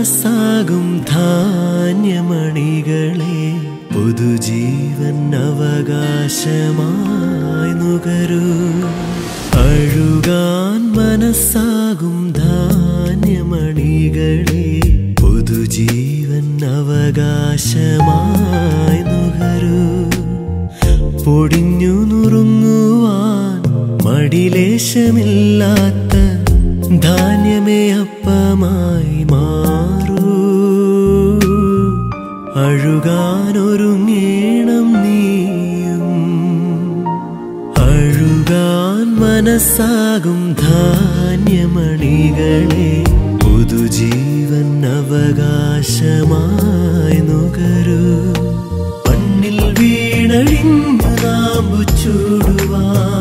മനസ്സാകും ധാന്യമണികളെ പുതുജീവൻ അവകാശമായി നുകരൂ. അഴുകാൻ മനസ്സാകും ധാന്യമണികളെ പുതുജീവൻ അവകാശമായി നുകരൂ. പൊടിഞ്ഞു നുറുങ്ങുവാൻ മടിലേശമില്ലാത്ത ധാന്യമേ അപ്പമായി മാറൂ. അഴുകാനൊരുങ്ങേണം നീയും. അഴുകാൻ മനസ്സാകും ധാന്യമണികളെ. പുതുജീവൻ അവകാശമായി നുകരൂ. മണ്ണിൽ വീണഴിഞ്ഞു നാമ്പു ചൂടുവാൻ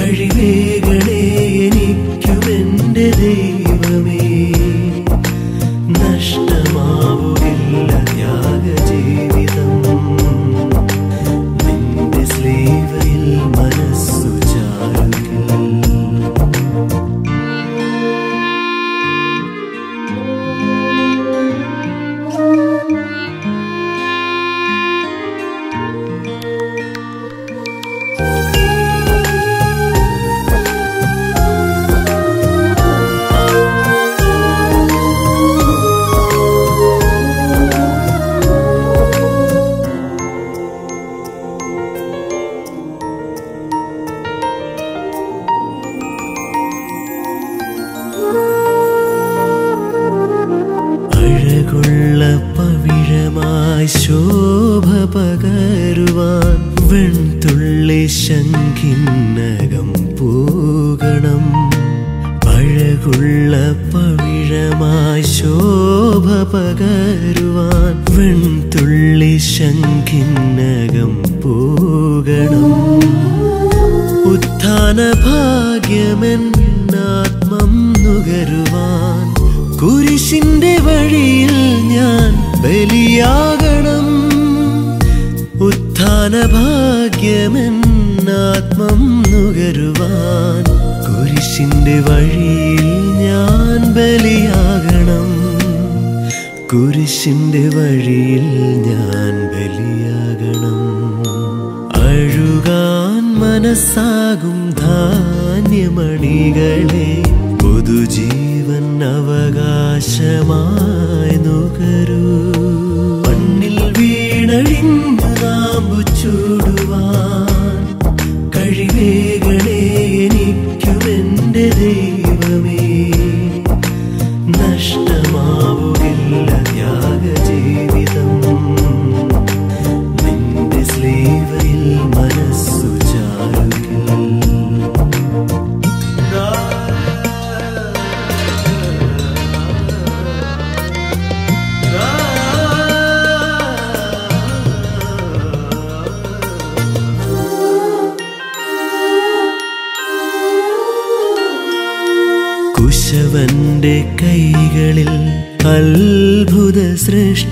എനിക്കുമെന്റെ ദൈവമേ. വെൺതുള്ളി ശങ്കിന്നകം പോകണം. പഴകുള്ള പവിഴമായി ശോഭ പകരുവാൻ വെൺതുള്ളി ശങ്കിന്നകം പോകണം. ഉത്ഥാന ഭാഗ്യമെന്നാത്മം നുകരുവാൻ കുരിശിന്റെ വഴിയിൽ ഞാൻ ബലിയാകണം. ഉത്ഥാന ഭാഗ്യമെന്നാത്മം നുകരുവാൻ കുരിശിന്റെ വഴിയിൽ ഞാൻ ബലിയാകണം. കുരിശിന്റെ വഴിയിൽ ഞാൻ ബലിയാകണം. അഴുകാൻ മനസ്സാകും ധാന്യമണികളെ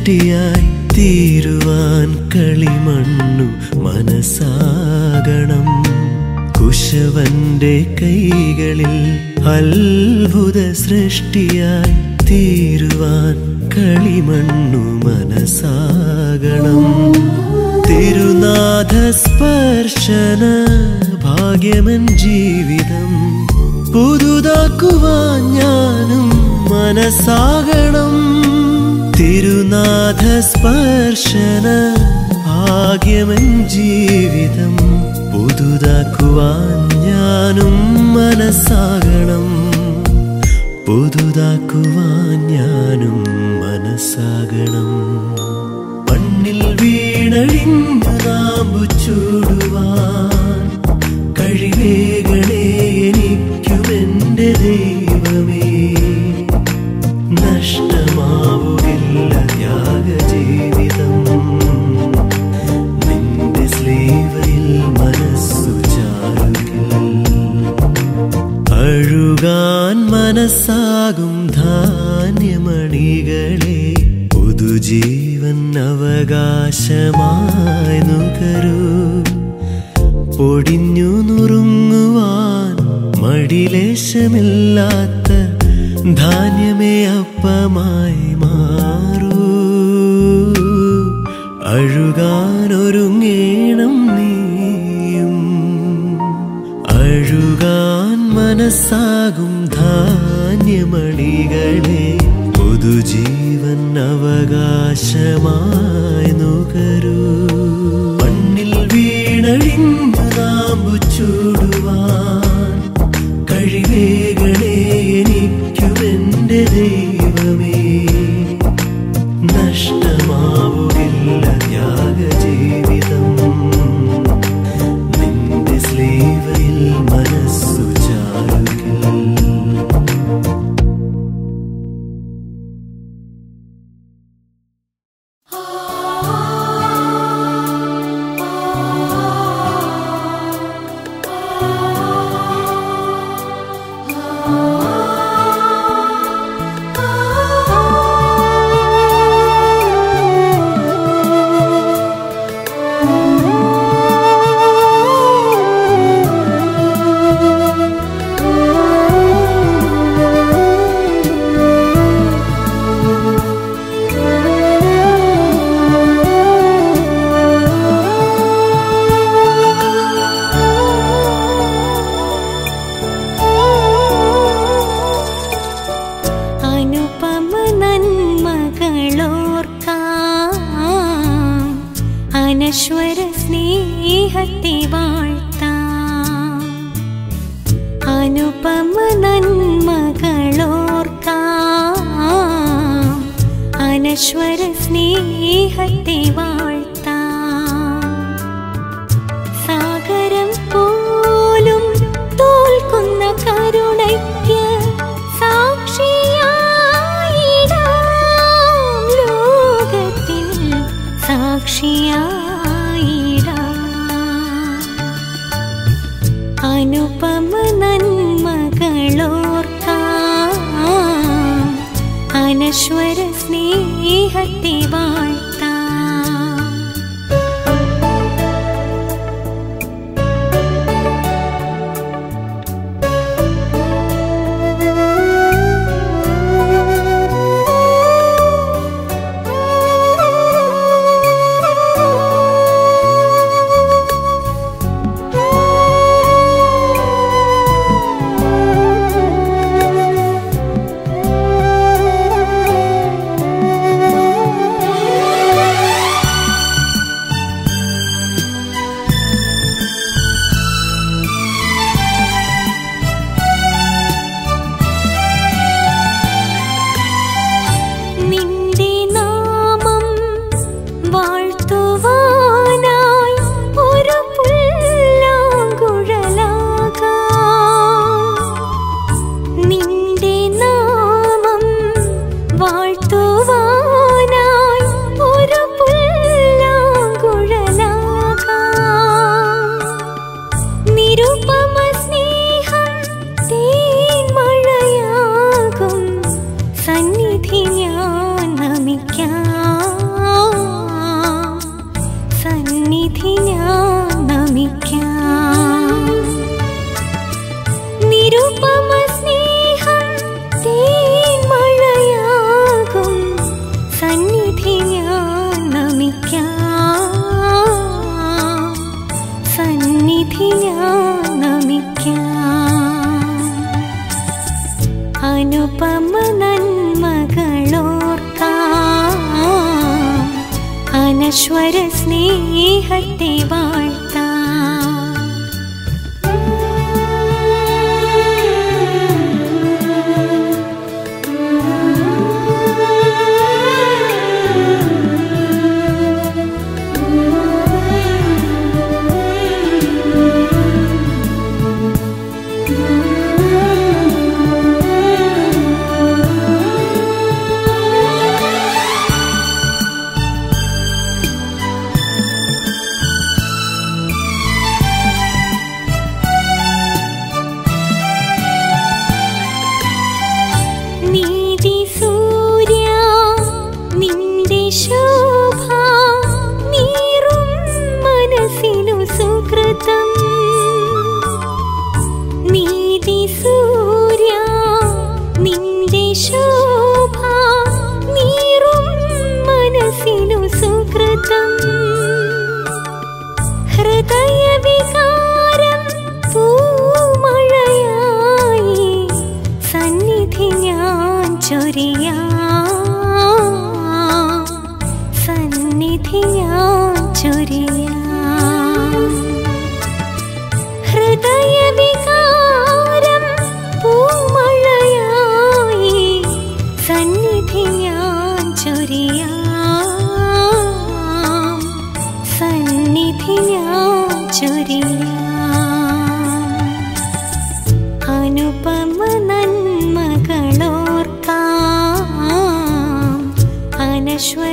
സൃഷ്ടിയായി തീരുവാൻ കളിമണ്ണു മനസ്സാകണം. കുശവന്റെ കൈകളിൽ അത്ഭുത സൃഷ്ടിയായി തീരുവാൻ കളിമണ്ണു മനസ്സാകണം. തിരുനാഥ സ്പർശന ഭാഗ്യമൻ ജീവിതം പുതുതാക്കുവാൻ ഞാനും മനസ്സാകണം തിരുനാഥ സ്പർശന ഭാഗ്യമൻ ജീവിതം പുതുതാക്കുവാൻ ഞാനും മനസ്സാകണം. പുതുതാക്കുവാൻ ഞാനും മനസ്സാകണം. മണ്ണിൽ വീണഴിഞ്ഞു നാമ്പു ചൂടുവാൻ കഴിവേകളെ എന്റെ ദൈവമേ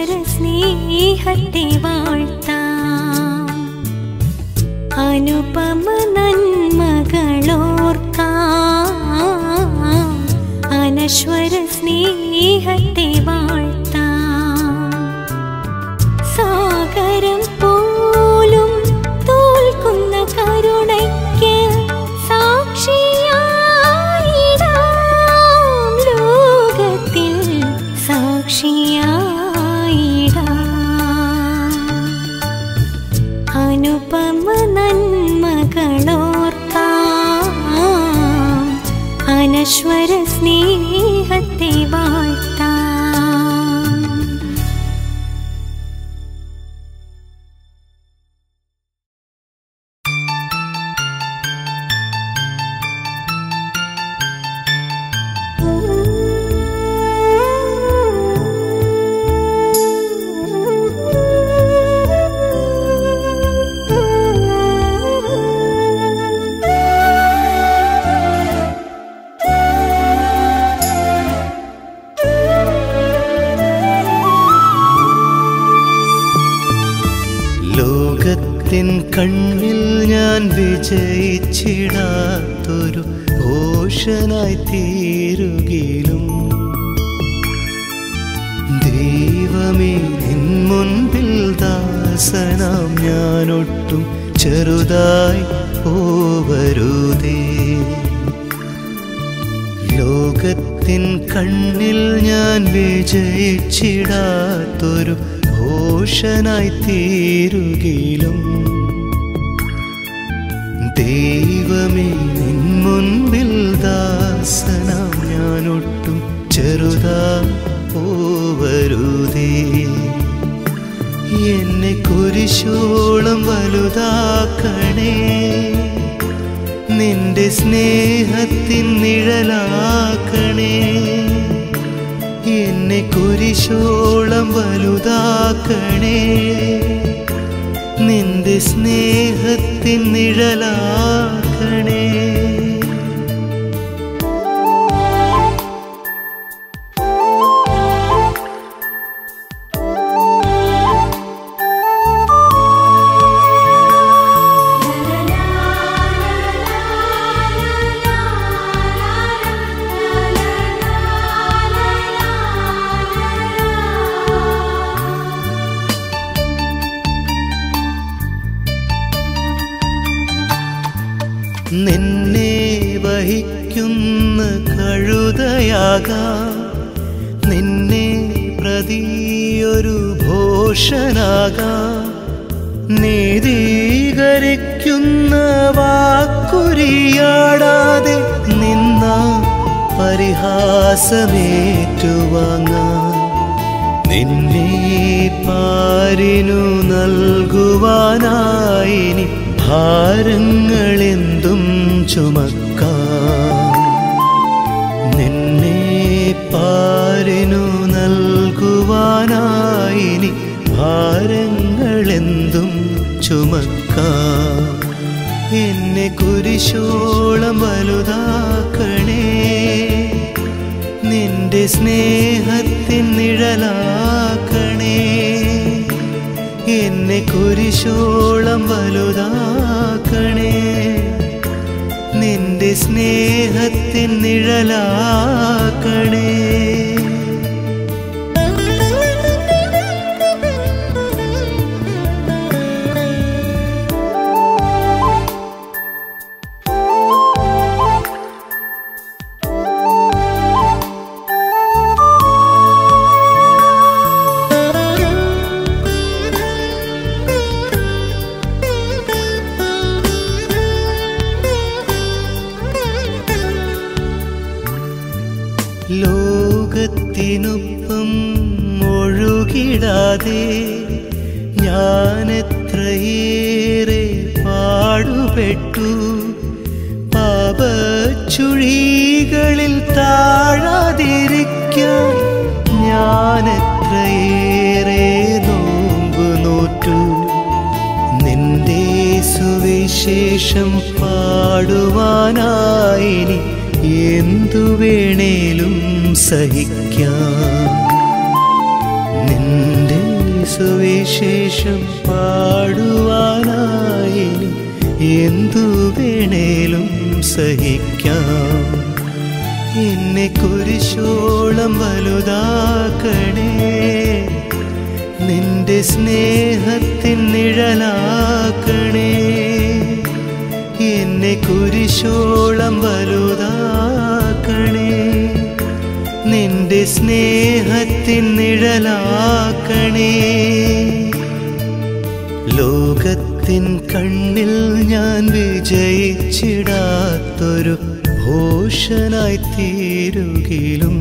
സ്നേഹത്തെ വാഴ്ത്താം. അനുപമ നന്മകളോർക്കാം. അനശ്വര സ്നേഹത്തെ വാഴ്ത്താം ലോകത്തിൻ കണ്ണിൽ ഞാൻ വിജയിച്ചിടാത്തൊരു ഘോഷനായി തീരുകിലും ദൈവമേ നിൻ മുൻപിൽ ദാസനാം ഞാനൊട്ടും ചെറുതായി പോവരുതേ. ലോകത്തിൻ കണ്ണിൽ ഞാൻ വിജയിച്ചിടാത്തൊരു ഘോഷനായി തീരുകിലും ദൈവമേ നിൻ മുൻപിൽ ദാസനാം ഞാനൊട്ടും ചെറുതാ പോവരുതേ. എന്നെ കുരിശോളം വലുതാക്കണേ. നിന്റെ സ്നേഹത്തിൻ നിഴലാക്കണേ. എന്നെ കുരിശോളം വലുതാക്കണേ. നിന്റെ സ്നേഹത്തിൻ നിഴലാക്കണേ. കഴുതയാകാം നിന്നെ പ്രതിയൊരു ഭോഷനാകാം. നീതീകരിക്കുന്ന വാക്കുരിയാടാതെ നിന്ന പരിഹാസമേറ്റുവാങ്ങാം. നിന്നെ പാരിനു നൽകുവാനായി ഭാരങ്ങളെന്തും ചുമക്കാം ഇനി ഭാരങ്ങളെന്തും ചുമക്കാം. എന്നെ കുരിശോളം വലുതാക്കണേ. നിന്റെ സ്നേഹത്തിൻ നിഴലാക്കണേ. എന്നെ കുരിശോളം വലുതാക്കണേ. നിന്റെ സ്നേഹത്തിൻ നിഴലാക്കണേ. വലുതാക്കണേ നിന്റെ സ്നേഹത്തിൻ നിഴലാക്കണേ. എന്നെ കുരിശോളം വലുതാക്കണേ. നിന്റെ സ്നേഹത്തിൻ നിഴലാക്കണേ. ലോകത്തിൻ കണ്ണിൽ ഞാൻ വിജയിച്ചിടാത്തൊരു ഭൂഷനായി തീരുകിലും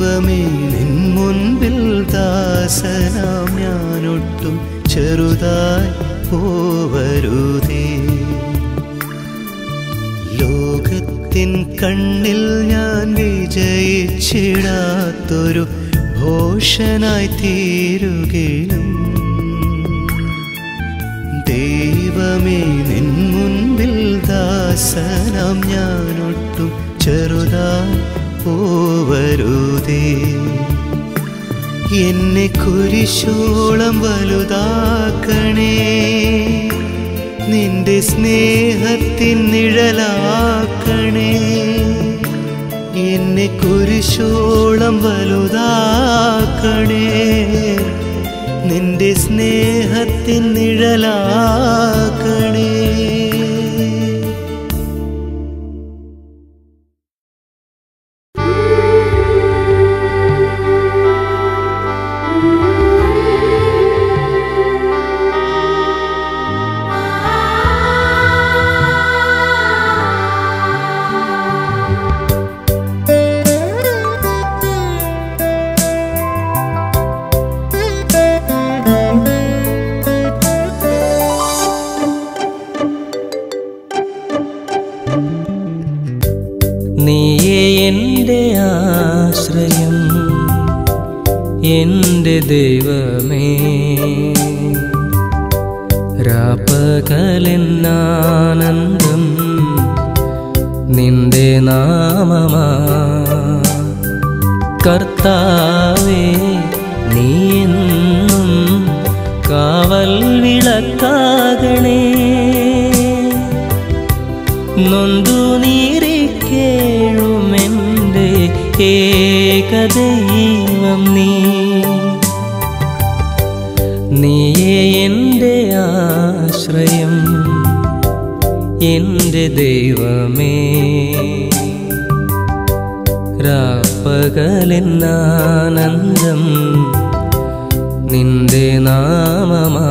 ദൈവമേ നിൻ മുൻപിൽ ദാസനാം ഞാനൊട്ടും ചെറുതായി പോവരുതേ. ലോകത്തിൻ കണ്ണിൽ ഞാൻ വിജയിച്ചിടാത്തൊരു ഭോഷനായി തീരുകയും ദൈവമേ നിൻ മുൻപിൽ ദാസനാം ഞാനൊട്ടും ചെറുതായി പോവരുതേ. എന്നെ കുരിശോളം വലുതാക്കണേ. നിന്റെ സ്നേഹത്തിൻ നിഴലാക്കണേ. എന്നെ കുരിശോളം വലുതാക്കണേ. നിന്റെ സ്നേഹത്തിൻ നിഴലാക്കണേ. നീയേ എന്റെ ആശ്രയം എന്റെ ദൈവമേ. രാപ്പകലെന്നാനന്ദം നിന്റെ നാമമാ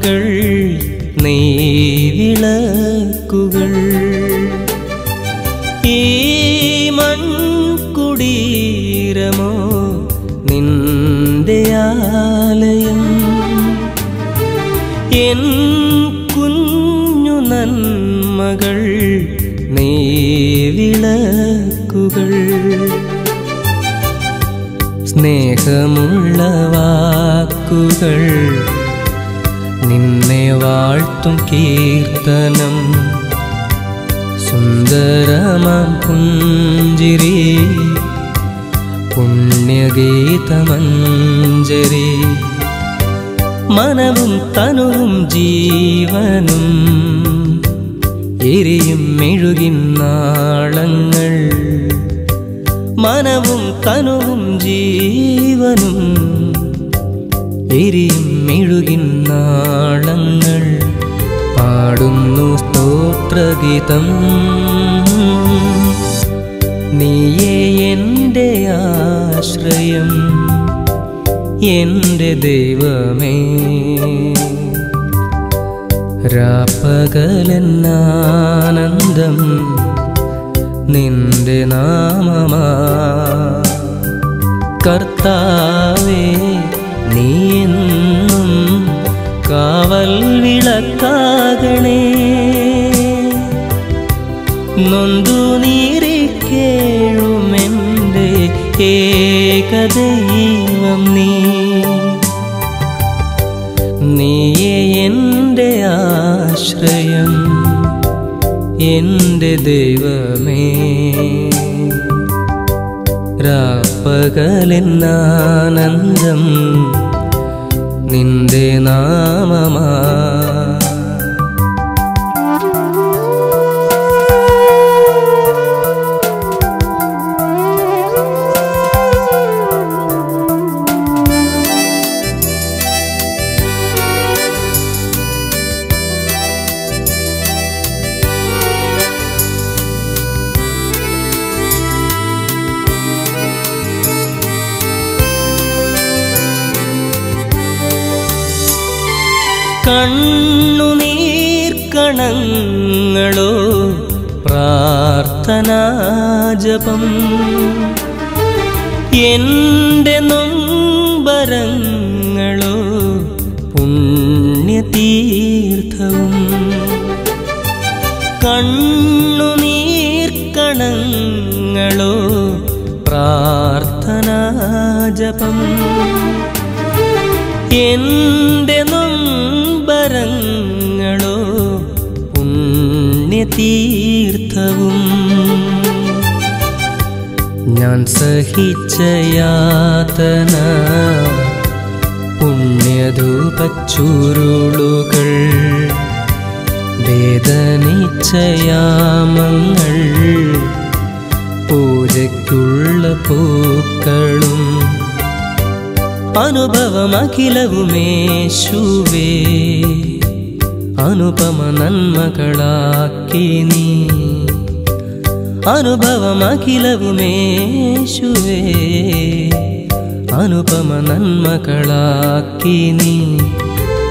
നന്മകൾ നെയ്വിളക്കുകൾ. ഈ മൺകുടീരമോ നിന്റെ ആലയം. എൻ കുഞ്ഞു നന്മകൾ നെയ്വിളക്കുകൾ. സ്നേഹമുള്ള വാക്കുകൾ നിന്നെ വാഴ്ത്തും കീർത്തനം സുന്ദരമാം പുഞ്ചിരി പുണ്യഗീതമഞ്ജരി മനവും തനുവും ജീവനും എരിയും മെഴുകിൻ നാളങ്ങൾ മനവും തനുവും ജീവനും എരിയും മെഴുകിൻ നാളങ്ങൾ പാടുന്നു സ്തോത്രഗീതം. നീയേ എന്റെ ആശ്രയം എന്റെ ദൈവമേ. രാപ്പകലെന്നാനന്ദം നിന്റെ നാമമാ. കർത്താവേ നീ കാവൽ വിളക്കാകണേ. നൊന്തു നീറിക്കേഴുമെന്റെ ഏകദൈവം നീ. നീയേ എന്റെ ആശ്രയം എന്റെ ദൈവമേ. രാപ്പകലെന്നാനന്ദം നിന്റെ നാമമാ. പ്രാർത്ഥനാജപം എന്റെ നൊമ്പരങ്ങളോ പുണ്യതീർത്ഥവും. കണ്ണുനീർക്കണങ്ങളോ പ്രാർത്ഥനാജപം. എന്റെ നൊമ്പരങ്ങളോ പുണ്യതീർത്ഥവും ഞാൻ സഹിച്ച യാതന പുണ്യധൂപച്ചുരുളുകൾ വേദനിച്ച യാമങ്ങൾ പൂജയ്ക്കുള്ള പൂക്കളും അനുഭവമഖിലവുമേശുവേ. അനുപമ നന്മകളാക്കി നീ. അനുഭവമഖിലവുമേശുവേ അനുപമ നന്മകളാക്കി നീ.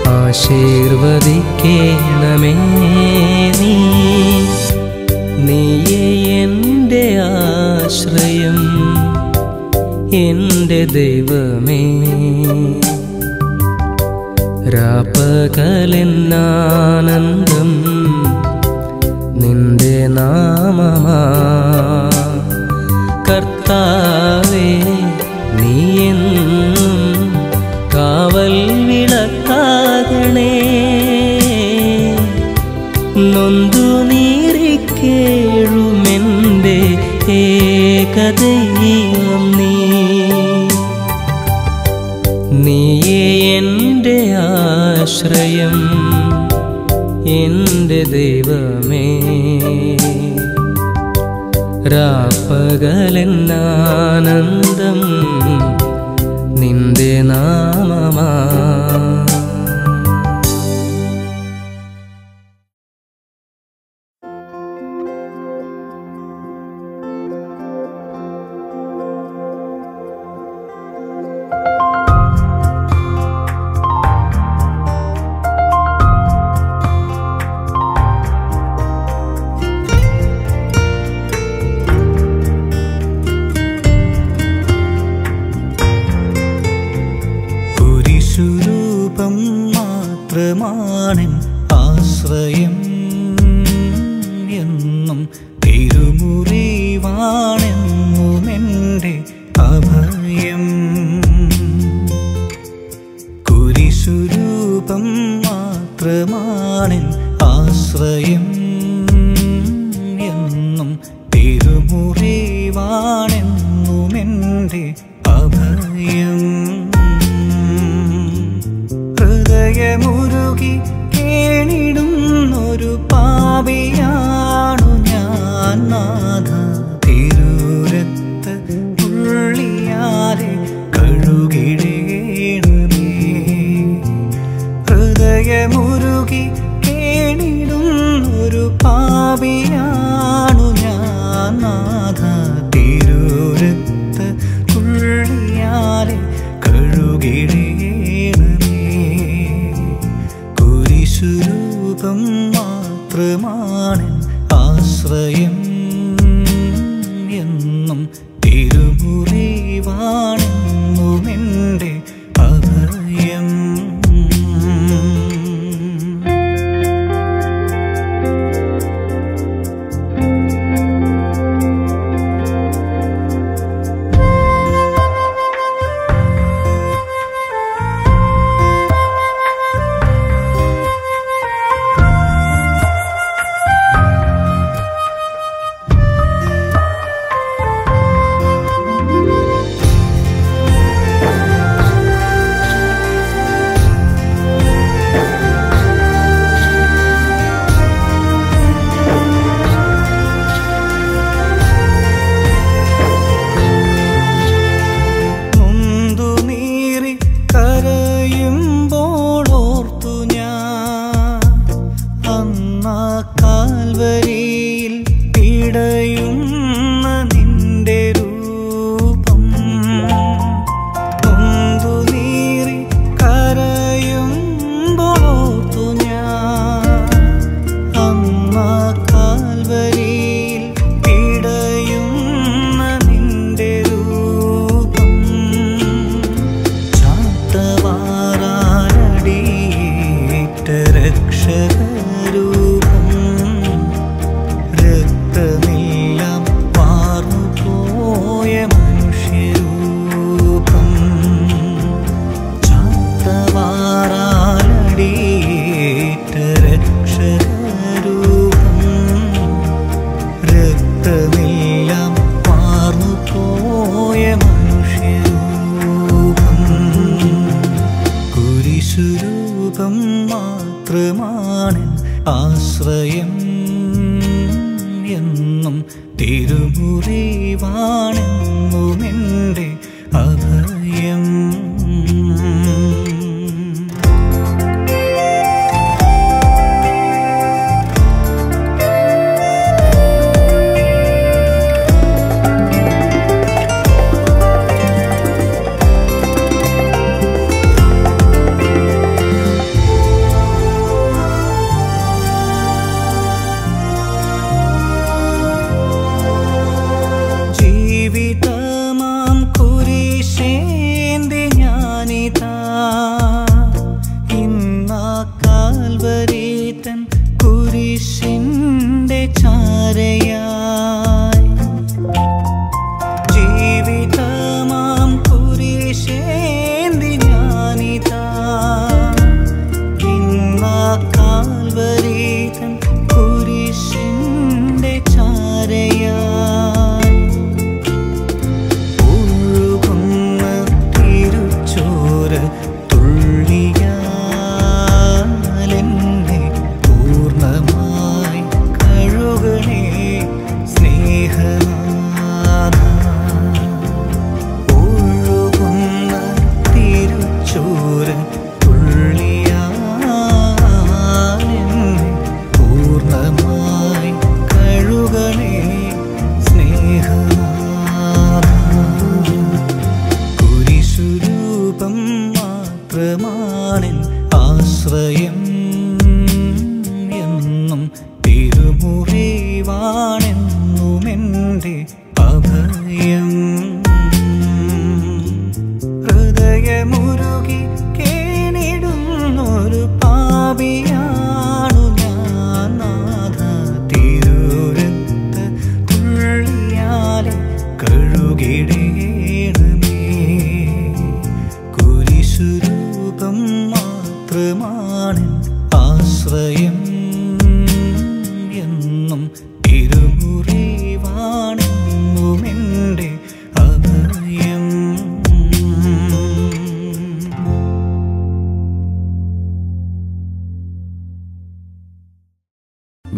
ആശീർവദിക്കേണമേ നീ. നീയേ എന്റെ ആശ്രയം എന്റെ ദൈവമേ. രാപ്പകലെന്നാനന്ദം നിന്റെ നാമമാ. കർത്താവേ നീ എന്നും കാവൽ വിളക്കാകണേ. നൊന്തു നീറിക്കേഴുമെന്റെ ഏകദൈവം. രാപ്പകലെന്നാനന്ദം നിന്റെ നാമമാ. ആശ്രയം എന്നും തിരുമുറിവാണെന്നും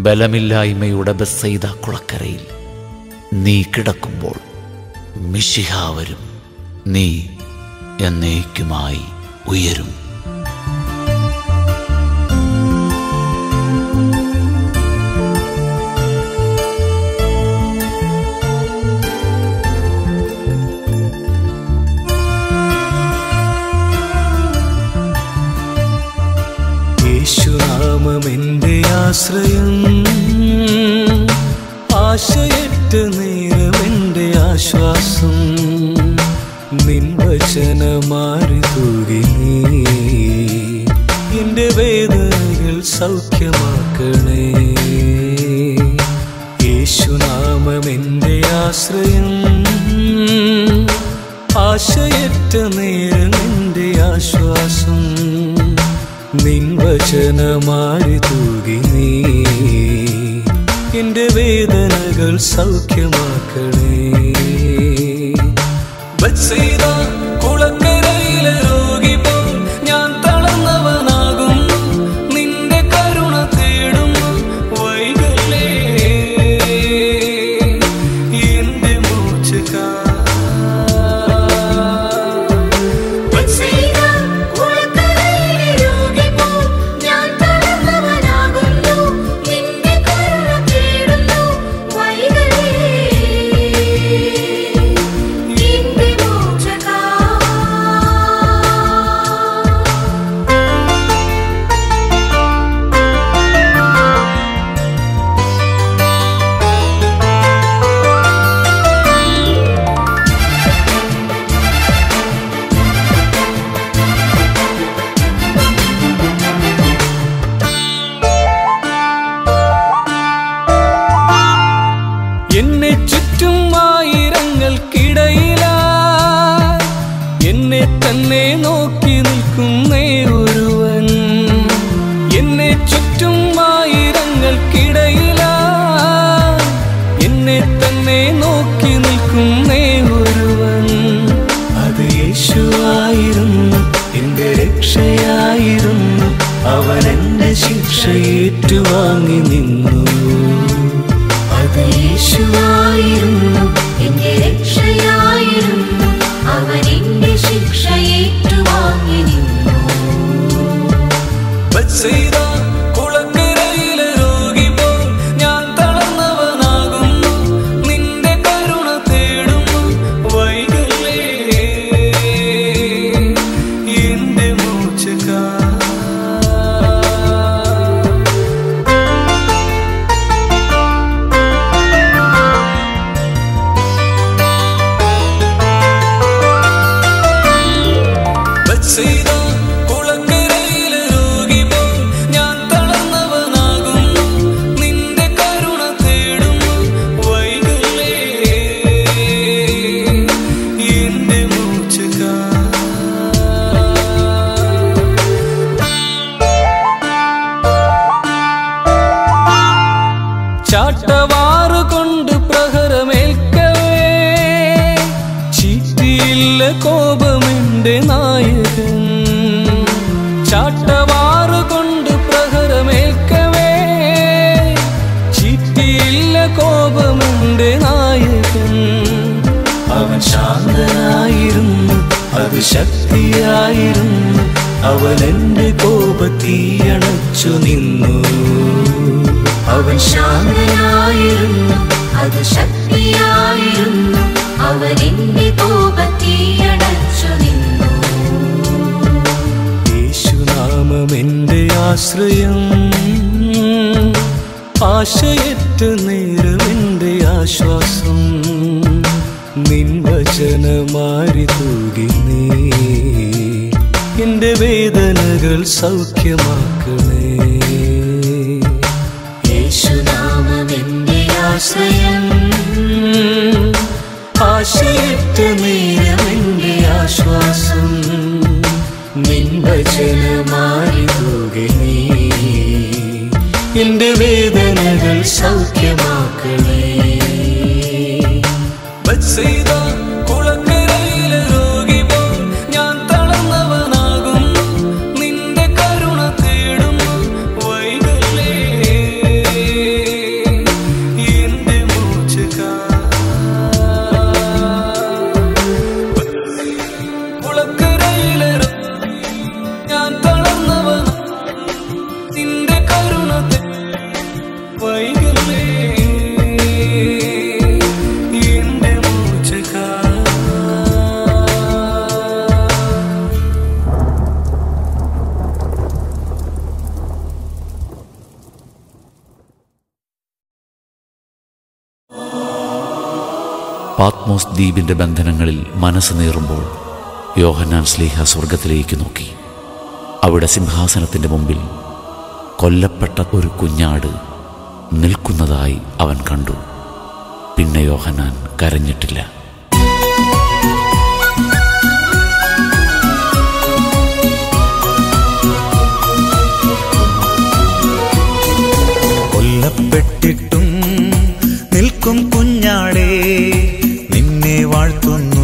ബലമില്ലായ്മയുടെ ബസ്സെയ്ത കുളക്കരയിൽ നീ കിടക്കുമ്പോൾ മിഷിഹ വരും. നീ എന്നേക്കുമായി ഉയരും. ആയിരുന്നു. അത് ശക്തിയായിരുന്നു. അവനെന്റെ കോപത്തീയണച്ചു നിന്നു. അവൻ ശാന്തനായിരുന്നു. അത് ശക്തിയായിരുന്നു. അവനെന്റെ കോപത്തീയണച്ചു നിന്നു. യേശുനാമം എന്റെ ആശ്രയം. ആശയറ്റ് നേരം എന്റെ ആശ്വാസം. നിൻവചനമാരി തൂകിനേ എന്റെ വേദനകൾ സൗഖ്യമാക്കണേ. യേശുനാമെന്റെ ആശ്രയം. ആശയിട്ട് നീരമെന്റെ ആശ്വാസം. നിൻവചനമാരി തൂകിനേ എന്റെ വേദനകൾ സൗഖ്യം See the പാത്മോസ് ദ്വീപിന്റെ ബന്ധനങ്ങളിൽ മനസ്സ് നീറുമ്പോൾ യോഹന്നാൻ സ്ലീഹ സ്വർഗത്തിലേക്ക് നോക്കി. അവിടെ സിംഹാസനത്തിന്റെ മുമ്പിൽ കൊല്ലപ്പെട്ട ഒരു കുഞ്ഞാട് നിൽക്കുന്നതായി അവൻ കണ്ടു. പിന്നെ യോഹന്നാൻ കരഞ്ഞിട്ടില്ല. കൊല്ലപ്പെട്ടിട്ടും നിൽക്കും കുഞ്ഞാടേ വാഴ്ത്തുന്നു.